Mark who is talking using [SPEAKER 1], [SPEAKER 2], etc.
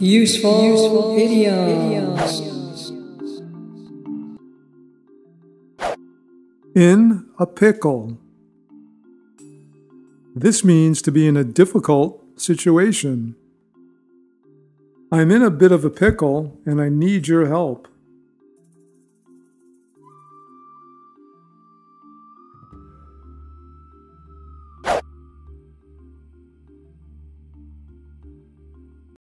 [SPEAKER 1] Useful, Useful idioms.
[SPEAKER 2] In a pickle. This means to be in a difficult situation. I'm in a bit of a pickle and I need your help.